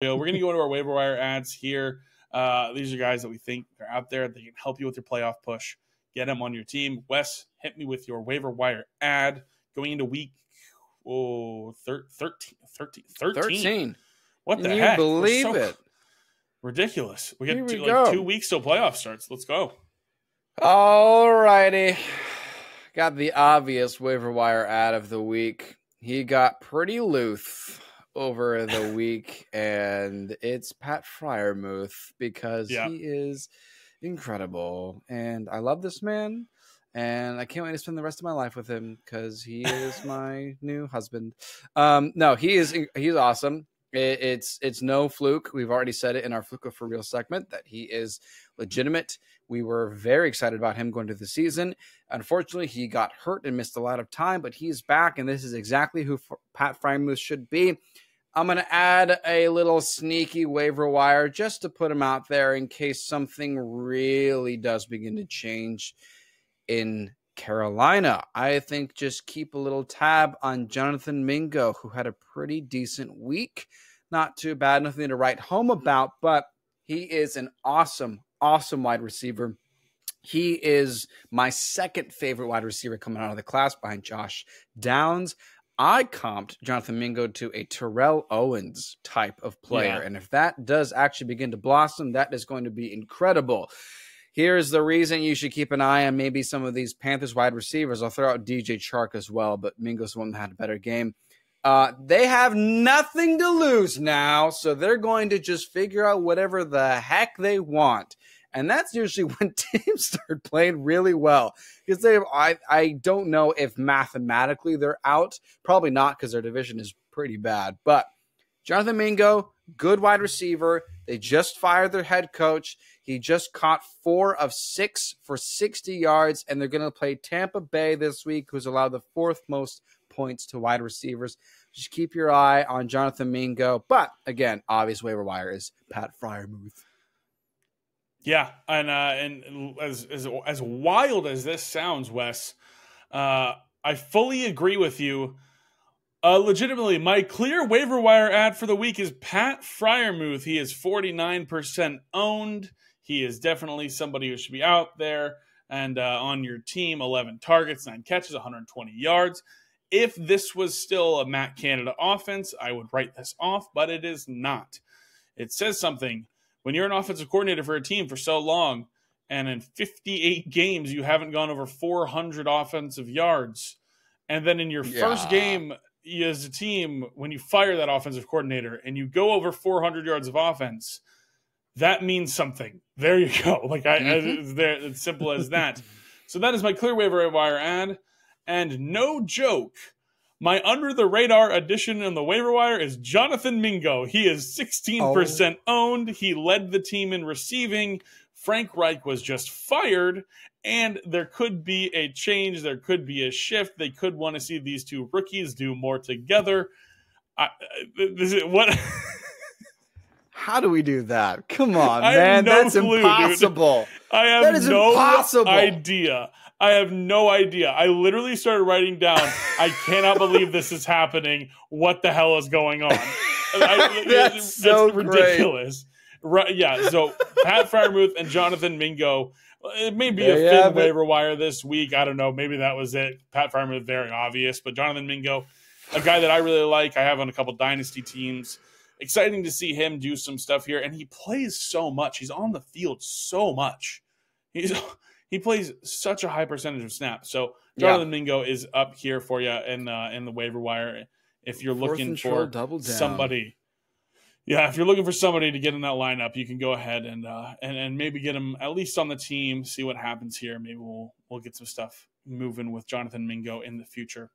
We're going to go into our waiver wire adds here. Uh, these are guys that we think are out there. They can help you with your playoff push. Get them on your team. Wes, hit me with your waiver wire add going into week oh, thir- 13, 13, 13. 13. What the you heck? Believe so it? Ridiculous. We we two, like two weeks till playoff starts. Let's go. All righty. Got the obvious waiver wire add of the week. He got pretty loose over the week, and it's Pat Freiermuth because Yeah. he is incredible. And I love this man, and I can't wait to spend the rest of my life with him because he is my new husband. Um, no, he is he's awesome. It, it's it's no fluke. We've already said it in our Fluke for Real segment that he is legitimate. We were very excited about him going to the season. Unfortunately, he got hurt and missed a lot of time, but he's back, and this is exactly who F- Pat Freiermuth should be. I'm going to add a little sneaky waiver wire just to put him out there in case something really does begin to change in Carolina. I think just keep a little tab on Jonathan Mingo, who had a pretty decent week. Not too bad, nothing to write home about, but he is an awesome, awesome wide receiver. He is my second favorite wide receiver coming out of the class behind Josh Downs. I comped Jonathan Mingo to a Terrell Owens type of player. Yeah. And if that does actually begin to blossom, that is going to be incredible. Here's the reason you should keep an eye on maybe some of these Panthers wide receivers. I'll throw out DJ Chark as well, but Mingo's the one that had a better game. Uh, they have nothing to lose now, so they're going to just figure out whatever the heck they want. And that's usually when teams start playing really well because they. I I don't know if mathematically they're out. Probably not because their division is pretty bad. But Jonathan Mingo, good wide receiver. They just fired their head coach. He just caught four of six for 60 yards, and they're going to play Tampa Bay this week, who's allowed the fourth most points to wide receivers. Just keep your eye on Jonathan Mingo. But again, obvious waiver wire is Pat Freiermuth. Yeah, and uh, and as as as wild as this sounds, Wes, uh, I fully agree with you. Uh, legitimately, my clear waiver wire add for the week is Pat Freiermuth. He is forty nine percent owned. He is definitely somebody who should be out there and uh, on your team. Eleven targets, nine catches, one hundred twenty yards. If this was still a Matt Canada offense, I would write this off, but it is not. It says something when you're an offensive coordinator for a team for so long and in 58 games you haven't gone over 400 offensive yards. And then in your first game as a team when you fire that offensive coordinator and you go over 400 yards of offense that means something. There you go. Like I, I Mhm. it's there it's simple as that. So that is my clear waiver wire add. And no joke my under the radar addition in the waiver wire is Jonathan Mingo. He is 16% owned. He led the team in receiving. Frank Reich was just fired, and there could be a change. There could be a shift. They could want to see these two rookies do more together. I, uh, I- this is what How do we do that? Come on, man. no That's clue, dude. impossible. I have That is no impossible. idea. I have no idea. I literally started writing down. I cannot believe this is happening. What the hell is going on? I- That's so great. ridiculous. Right? Yeah. So Pat Freiermuth and Jonathan Mingo. It may be There a thin waiver wire this week. I don't know. Maybe that was it. Pat Freiermuth, very obvious, but Jonathan Mingo, a guy that I really like. I have on a couple dynasty teams. Exciting to see him do some stuff here, and he plays so much. He's on the field so much. He's he plays such a high percentage of snaps. So Yeah. Jonathan Mingo is up here for you in uh, in the waiver wire if you're Fourth looking for double somebody. Yeah, if you're looking for somebody to get in that lineup, you can go ahead and uh, and and maybe get him at least on the team. See what happens here. Maybe we'll we'll get some stuff moving with Jonathan Mingo in the future.